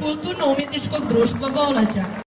културно-уметничког друштва во